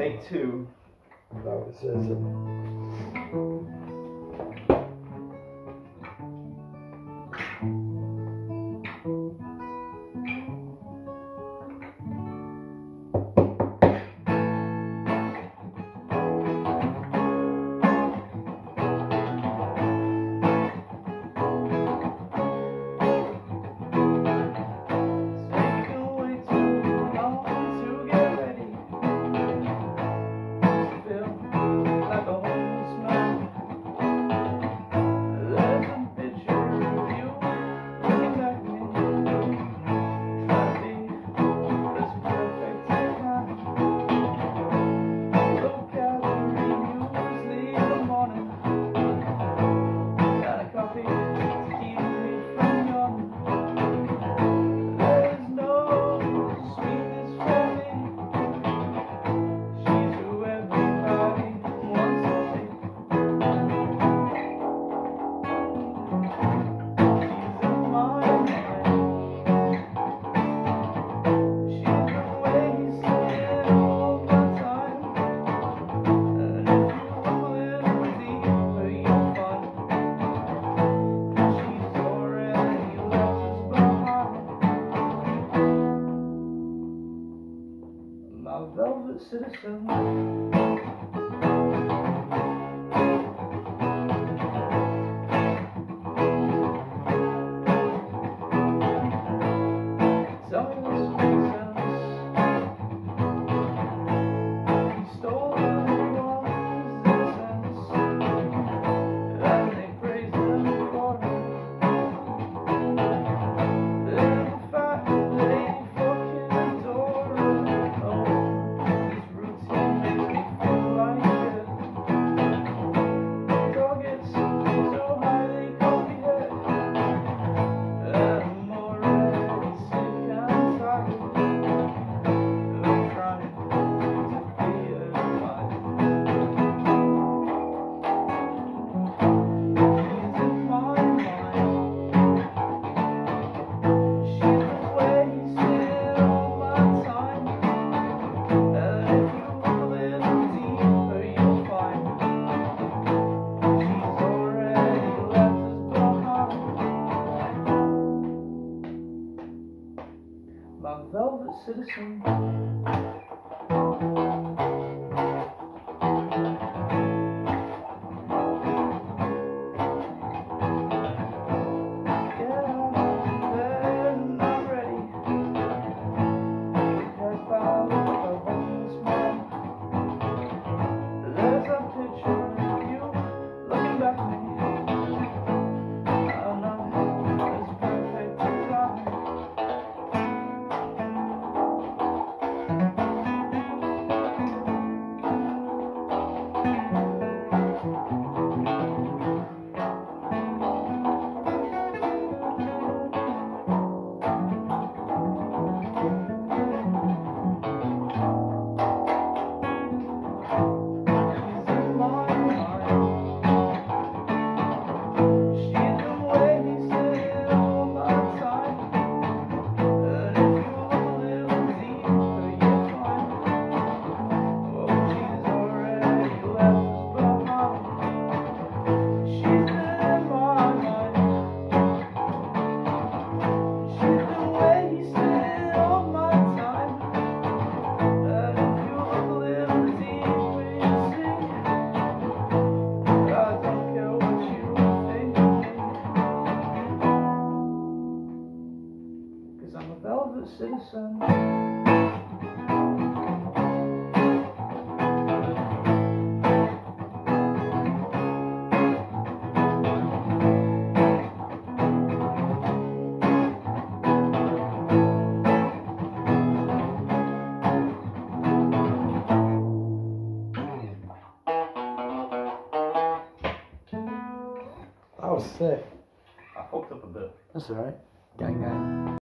Take two. It. my velvet citizen. citizen. That was sick. I fucked up a bit. That's alright. Gang gang.